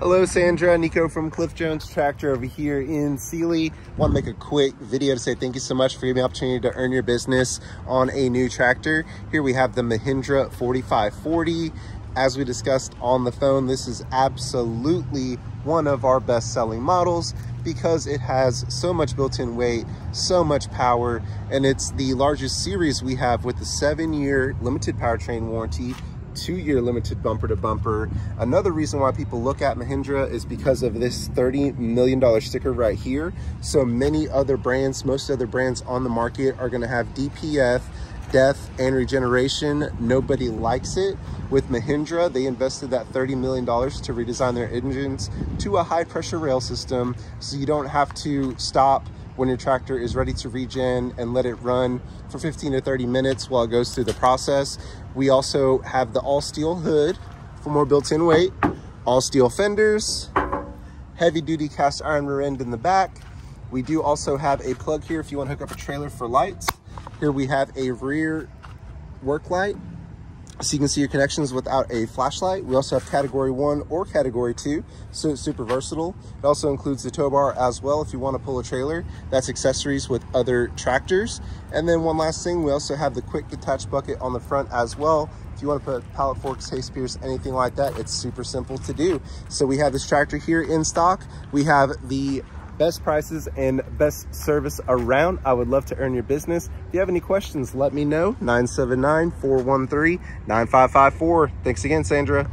Hello, Sandra. Niko from Cliff Jones Tractor over here in Sealy. Want to make a quick video to say thank you so much for giving me the opportunity to earn your business on a new tractor. Here we have the Mahindra 4540. As we discussed on the phone, this is absolutely one of our best selling models because it has so much built-in weight, so much power, and it's the largest series we have with the seven year limited powertrain warranty two-year limited bumper to bumper. Another reason why people look at Mahindra is because of this $30 million sticker right here. So many other brands, most other brands on the market are gonna have DPF, DEF and regeneration. Nobody likes it. With Mahindra, they invested that $30 million to redesign their engines to a high pressure rail system so you don't have to stop when your tractor is ready to regen and let it run for 15 to 30 minutes while it goes through the process. We also have the all steel hood for more built-in weight, all steel fenders, heavy duty cast iron rear end in the back. We do also have a plug here if you want to hook up a trailer for lights. Here we have a rear work light so you can see your connections without a flashlight. We also have category one or category two, so it's super versatile. It also includes the tow bar as well if you want to pull a trailer. That's accessories with other tractors. And then one last thing, we also have the quick detach bucket on the front as well. If you want to put pallet forks, hay spears, anything like that, it's super simple to do. So we have this tractor here in stock. We have the best prices and best service around. I would love to earn your business. If you have any questions, let me know. 979-413-9554. Thanks again, Sandra.